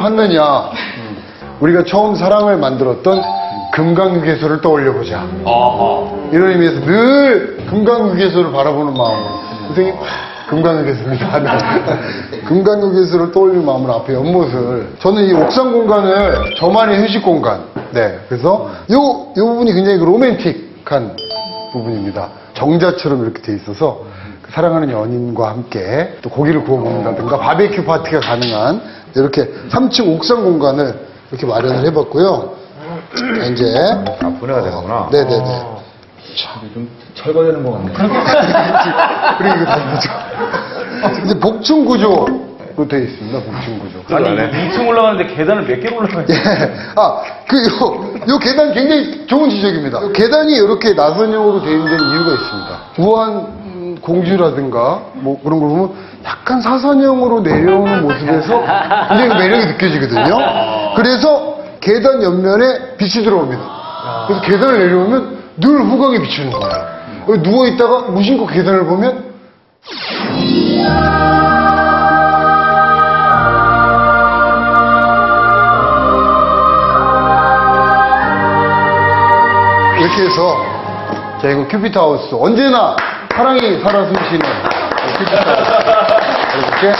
찾느냐? 우리가 처음 사랑을 만들었던 금강유계소를 떠올려보자. 이런 의미에서 늘 금강유계소를 바라보는 마음으로 선생님 금강유계소입니다. 네. 금강유계소를 떠올리는 마음으로 앞에 연못을 저는 이 옥상 공간을 저만의 휴식 공간 네 그래서 요, 요 부분이 굉장히 그 로맨틱한 부분입니다. 정자처럼 이렇게 돼 있어서 그 사랑하는 연인과 함께 또 고기를 구워 먹는다든가 바베큐 파티가 가능한 이렇게 3층 옥상 공간을 이렇게 마련을 해봤고요. 이제 아, 분해가 되는구나. 네네네. 좀 철거되는 것 같네. 그리고 이거 다 보죠. 이제 복층 구조 로 되어 있습니다. 복층 구조. 아니, 2층 올라가는데 계단을 몇 개로 올라가요? 예. 아, 그, 요, 요 계단 굉장히 좋은 지적입니다. 요 계단이 이렇게 나선형으로 되어 있는 이유가 있습니다. 무한 음, 공주라든가 뭐 그런 걸 보면 약간 사선형으로 내려오는 모습에서 굉장히 매력이 느껴지거든요. 그래서 계단 옆면에 빛이 들어옵니다. 그래서 계단을 내려오면 늘 후광이 비추는 거예요. 누워있다가 무심코 계단을 보면 이렇게 해서 자 이거 큐피트 하우스 언제나 사랑이 살아 숨쉬는 큐피트 하우스 이렇게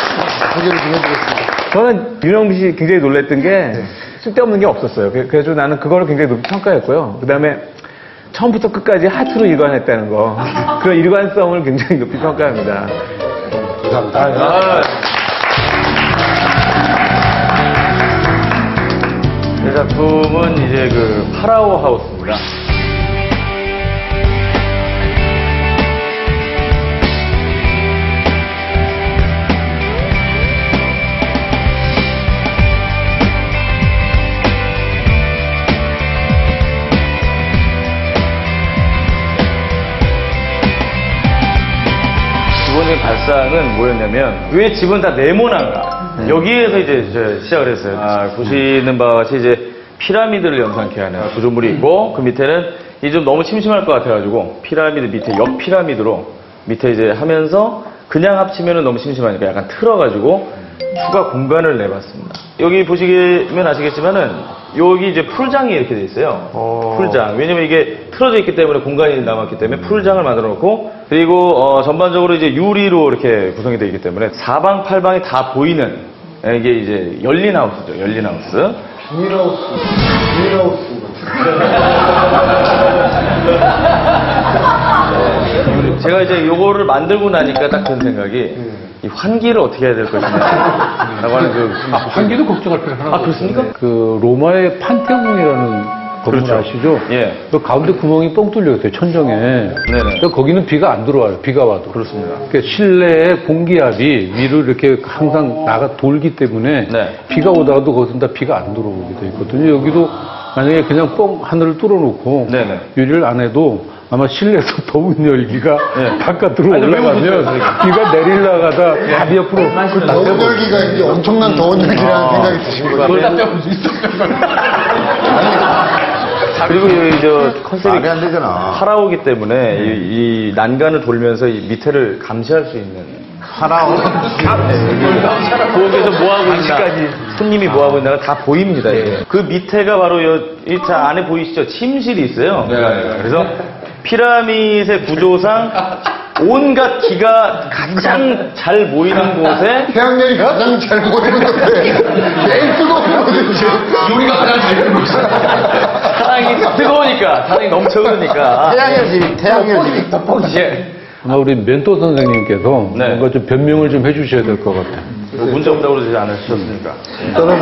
소개를 좀 해드리겠습니다. 저는 윤영비 씨 굉장히 놀랬던 게 쓸데없는 게 없었어요. 그- 그래서 나는 그거를 굉장히 높이 평가했고요. 그 다음에 처음부터 끝까지 하트로 일관했다는 거. 그런 일관성을 굉장히 높이 평가합니다. 감사합니다. 이 작품은 이제 그 파라오 하우스입니다. 발상은 뭐였냐면 왜 집은 다 네모난가? 여기에서 이제 저 시작을 했어요. 아, 보시는 바와 같이 이제 피라미드를 연상케 하는 구조물이 있고 그 밑에는 이제 좀 너무 심심할 것 같아가지고 피라미드 밑에 옆 피라미드로 밑에 이제 하면서 그냥 합치면은 너무 심심하니까 약간 틀어가지고 추가 공간을 내봤습니다. 여기 보시면 아시겠지만은 여기 이제 풀장이 이렇게 돼 있어요. 풀장. 왜냐면 이게 틀어져 있기 때문에 공간이 남았기 때문에 풀장을 만들어 놓고 그리고 어, 전반적으로 이제 유리로 이렇게 구성이 되어 있기 때문에 사방 팔방이 다 보이는 예, 이게 이제 열린 하우스죠. 열린 하우스. 비닐하우스, 비닐하우스 제가 이제 요거를 만들고 나니까 딱 든 생각이 이 환기를 어떻게 해야 될 것이냐 라고 하는 그 환기도 걱정할 필요 하나 아, 그렇습니까? 그 로마의 판테온이라는 건물 그렇죠. 아시죠? 예. 그 가운데 구멍이 뻥 뚫려 있어요 천정에. 네네. 그 거기는 비가 안 들어와요. 비가 와도. 그렇습니다. 그 실내의 공기압이 위로 이렇게 항상 나가 돌기 때문에 네. 비가 오다가도 거기서 다 비가 안 들어오게 돼 있거든요. 여기도 만약에 그냥 뻥 하늘을 뚫어놓고 네네. 유리를 안 해도 아마 실내에서 더운 열기가 네. 바깥으로 아니, 왜 올라가면 웃으세요, 비가 내리려가다 답이 옆으로 더운 열기가 이제 엄청난 더운 열기라는 생각이 드신 거죠. 그리고 이, 저 컨셉이 말이 안 되잖아. 파라오기 때문에 이, 이 난간을 돌면서 이 밑에를 감시할 수 있는 파라오. 부엌에서 뭐 하고 있나 손님이 뭐 하고 있나가 다 보입니다. 이게. 그 밑에가 바로 이 차 안에 보이시죠? 침실이 있어요. 그래서 피라밋의 구조상 온갖 기가 가장 잘 모이는 곳에 태양열이 가장 잘 보이는 건데 제일 뜨거운 거든 지금. 요리가 가장 잘 되는 곳 사랑이 뜨거우니까 사랑이 넘쳐 흐르니까 태양의 집이. 예. 아마 우리 멘토 선생님께서 네. 뭔가 좀 변명을 좀 해주셔야 될 것 같아요. 문제 없다고 그러지 않으셨습니까? 저는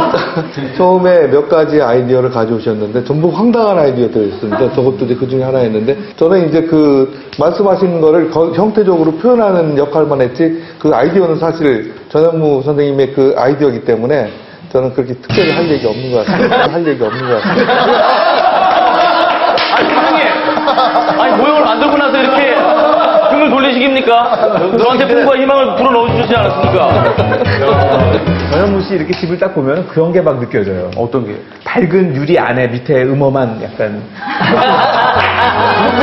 처음에 몇 가지 아이디어를 가져오셨는데 전부 황당한 아이디어들이었습니다. 저것도 이제 그 중에 하나였는데 저는 이제 그 말씀하신 거를 거- 형태적으로 표현하는 역할만 했지 그 아이디어는 사실 전현무 선생님의 그 아이디어이기 때문에 저는 그렇게 특별히 할 얘기 없는 것 같습니다. 할 얘기 없는 것 같습니다. 아니 선생님 아니 모형을 만들고 나서 이렇게 등을 돌리시깁니까? 너한테 꿈과 희망을 불어넣어주지 않았습니까? 씨 이렇게 집을 딱 보면 그런 게 막 느껴져요. 어떤 게? 밝은 유리 안에 밑에 음험한 약간